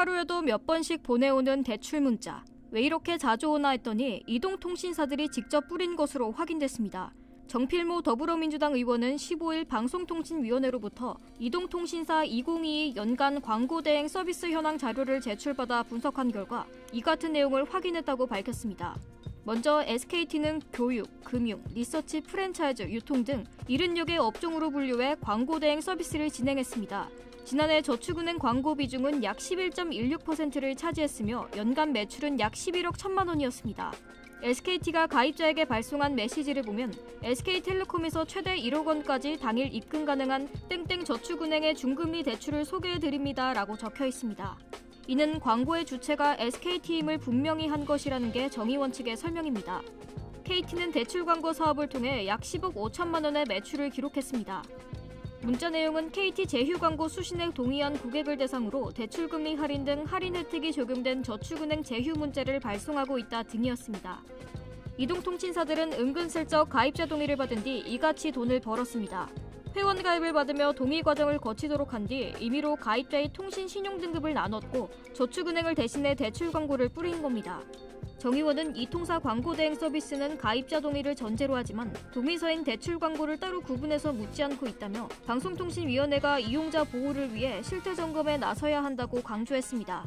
하루에도 몇 번씩 보내오는 대출 문자. 왜 이렇게 자주 오나 했더니 이동통신사들이 직접 뿌린 것으로 확인됐습니다. 정필모 더불어민주당 의원은 15일 방송통신위원회로부터 이동통신사 2022 연간 광고 대행 서비스 현황 자료를 제출받아 분석한 결과 이 같은 내용을 확인했다고 밝혔습니다. 먼저 SKT는 교육, 금융, 리서치, 프랜차이즈, 유통 등 76개 업종으로 분류해 광고 대행 서비스를 진행했습니다. 지난해 저축은행 광고 비중은 약 11.16%를 차지했으며 연간 매출은 약 11억 1천만 원이었습니다. SKT가 가입자에게 발송한 메시지를 보면 SK텔레콤에서 최대 1억 원까지 당일 입금 가능한 땡땡 저축은행의 중금리 대출을 소개해 드립니다. 라고 적혀 있습니다. 이는 광고의 주체가 SKT임을 분명히 한 것이라는 게 정의원 측의 설명입니다. KT는 대출 광고 사업을 통해 약 10억 5천만 원의 매출을 기록했습니다. 문자 내용은 KT 제휴 광고 수신에 동의한 고객을 대상으로 대출금리 할인 등 할인 혜택이 적용된 저축은행 제휴 문자를 발송하고 있다 등이었습니다. 이동통신사들은 은근슬쩍 가입자 동의를 받은 뒤 이같이 돈을 벌었습니다. 회원 가입을 받으며 동의 과정을 거치도록 한 뒤 임의로 가입자의 통신 신용 등급을 나눴고 저축은행을 대신해 대출 광고를 뿌린 겁니다. 정 의원은 이 통사 광고 대행 서비스는 가입자 동의를 전제로 하지만 동의서인 대출 광고를 따로 구분해서 묻지 않고 있다며 방송통신위원회가 이용자 보호를 위해 실태 점검에 나서야 한다고 강조했습니다.